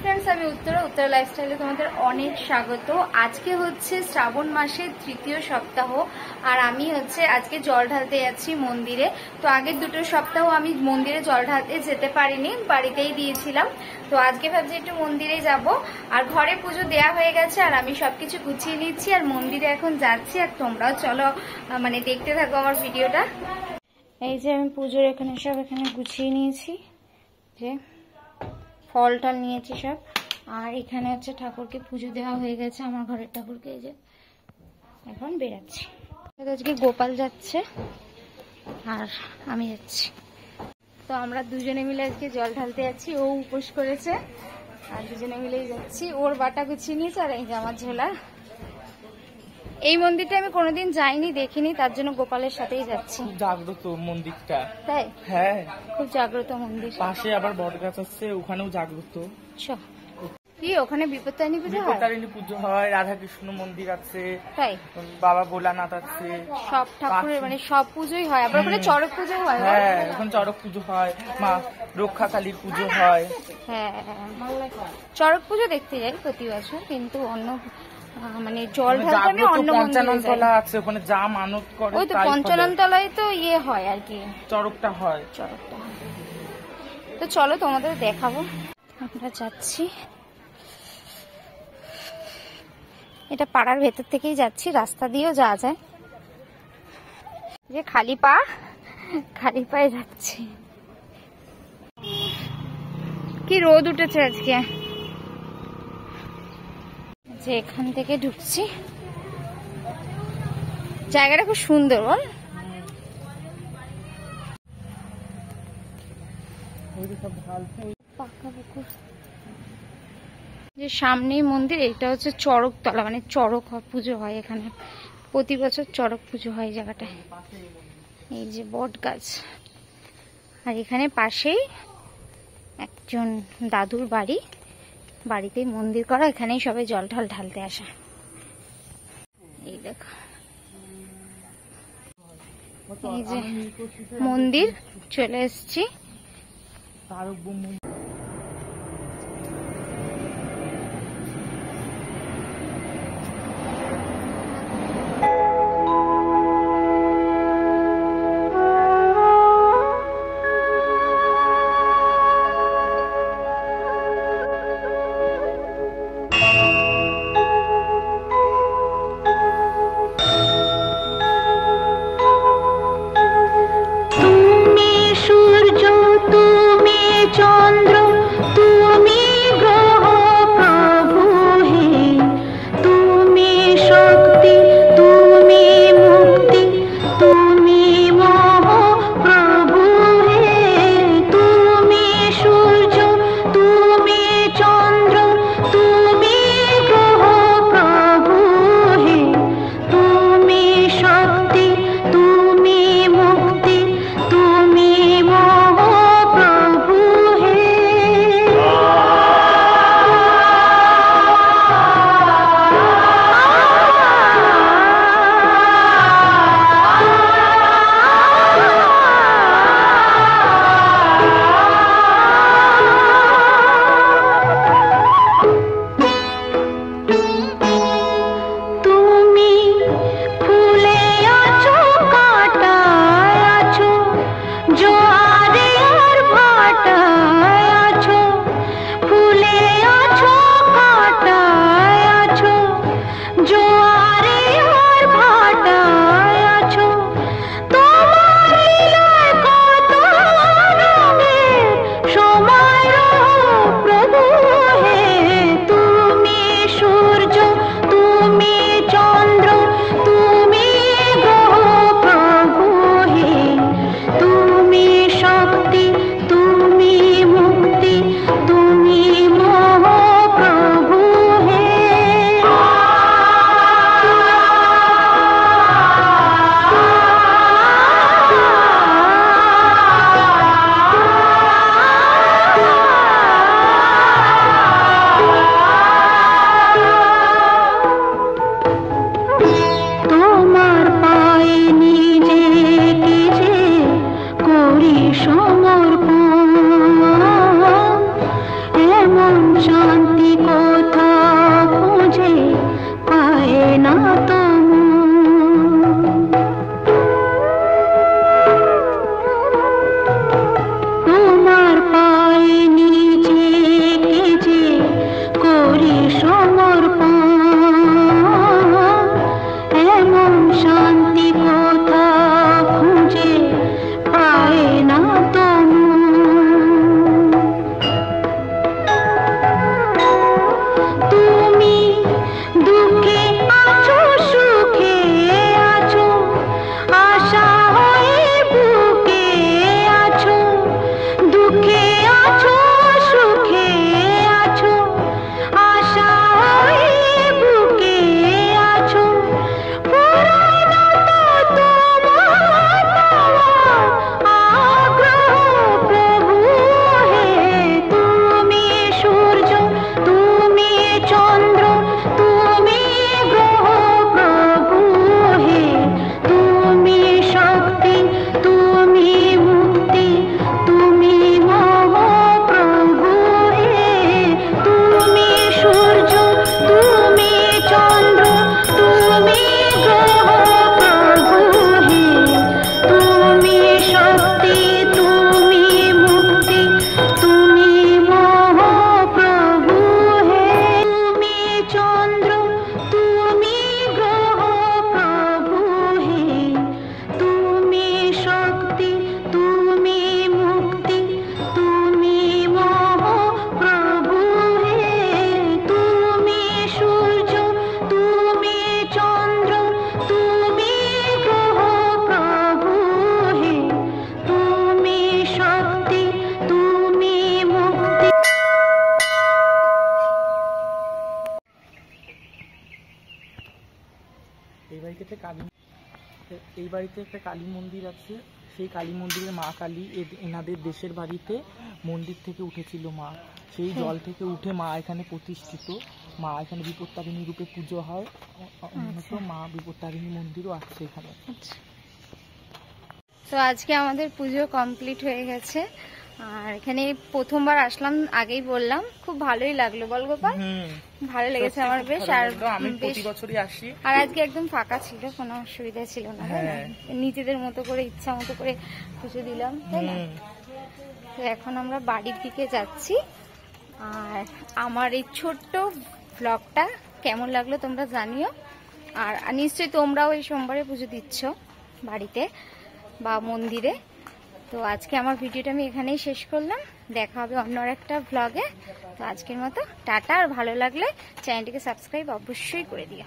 Friends আমি উত্তরা উত্তরা লাইফস্টাইলে তোমাদের অনেক স্বাগত। আজকে হচ্ছে শ্রাবণ মাসের তৃতীয় সপ্তাহ, আর আমি হচ্ছে আজকে জল ঢালতে যাচ্ছি মন্দিরে। তো আগের দুটো সপ্তাহ আমি মন্দিরে জল ঢালতে যেতে পারিনি, বাড়িতেই দিয়েছিলাম। তো আজকে ভাবছি একটু মন্দিরে যাব। আর ঘরে পুজো দেয়া হয়ে গেছে, আর আমি সবকিছু গুছিয়ে নিচ্ছি, আর মন্দিরে এখন যাচ্ছি। আর তোমরাও চলো মানে দেখতে থাকো আমার ভিডিওটা। এই যে আমি পুজোর এখানে সব এখানে গুছিয়ে নিয়েছি, যে ফল টল নিয়েছি সব। আর এখানে হচ্ছে ঠাকুরকে পুজো দেওয়া হয়ে গেছে আমার ঘরের ঠাকুরকে, এই যে। এখন বেরাচ্ছি। আজকে গোপাল যাচ্ছে, আর আমি যাচ্ছি। তো আমরা দুজনে মিলে আজকে জল ঢালতে যাচ্ছি, ও উপোস করেছে, আর দুজনে মিলেই যাচ্ছি। ওর বাটা গুছিয়ে নিয়েছে, আর এই যে আমার ঝোলা। এই মন্দিরটা আমি কোনোদিন যাইনি দেখিনি তার জন্য গোপালের সাথেই যাচ্ছি। জাগ্রত মন্দিরটা। তাই? হ্যাঁ। খুব জাগ্রত মন্দির। পাশে আবার বট গাছ আছে ওখানেও জাগ্রত। কি ওখানে বিপত্তারিণী পুজো হয়? বিপত্তারিণী পুজো হয় রাধা কৃষ্ণ মন্দির আছে তাই? বাবা ভোলানাথ আছে। সব ঠাকুরের মানে সব পুজোই হয়। আবার ওখানে চড়ক পুজো হয় হ্যাঁ এখন চড়ক পুজো হয় মা রক্ষা কালীর পুজো হয়। হ্যাঁ। চড়ক পুজো দেখতে যাই প্রতি বছর কিন্তু অন্য মানে জল ঢালতে অন্য আছে ওখানে যা মানত করে ওই তো তো ইয়ে হয় আর কি। চড়কটা হয়। চড়কটা তো চলো তোমাদের দেখাবো। আমরা যাচ্ছি। এটা পাড়ার ভেতর থেকেই যাচ্ছি রাস্তা দিয়েও যাওয়া যায়। যে খালি পা খালি পায়ে যাচ্ছি। কি রোদ উঠেছে আজকে? যে এখান থেকে ঢুকছি। জায়গাটা খুব সুন্দর, বল। যে সামনেই মন্দির, এটা হচ্ছে চড়ক তলা মানে চড়ক পুজো হয় এখানে। প্রতি বছর চড়ক পুজো হয় জায়গাটায়। এই যে বট গাছ। আর এখানে পাশেই একজন দাদুর বাড়ি। বাড়িতেই মন্দির করা, এখানেই সবাই জল ঢাল ঢালতে আসা। এই দেখো। এই যে মন্দির, চলে এসছি। বাড়িতে একটা কালী এই বাড়িতে একটা কালী মন্দির আছে। সেই কালী মন্দিরের মা কালী এনাদের দেশের বাড়িতে মন্দির থেকে উঠেছিল মা। সেই জল থেকে উঠে মা এখানে প্রতিষ্ঠিত। মা এখানে বিপত্তারিণী রূপে পুজো হয়। অন্যত মা বিপত্তারিণী মন্দিরও আছে এখানে। তো আজকে আমাদের পুজো কমপ্লিট হয়ে গেছে। আর এখানে প্রথমবার আসলাম আগেই বললাম খুব ভালোই লাগল বল গোপাল? ভালো লেগেছে আমার বেশ আর আমি প্রতি বছরই আসি। আর আজকে একদম ফাঁকা ছিল কোনো অসুবিধা ছিল না? হ্যাঁ। নিজেদের মতো করে ইচ্ছা মতো করে পুজো দিলাম তাই না? তো এখন আমরা বাড়ির দিকে যাচ্ছি আর আমার এই ছোট্ট ব্লগটা কেমন লাগল তোমরা জানিও আর নিশ্চয়ই তোমরাও এই সোমবারে পুজো দিচ্ছ বাড়িতে বা মন্দিরে। তো আজকে আমার ভিডিওটা আমি এখানেই শেষ করলাম। দেখা হবে অন্য একটা ব্লগে তো আজকের মতো টাটা, আর ভালো লাগলে চ্যানেলটিকে সাবস্ক্রাইব অবশ্যই করে দিও।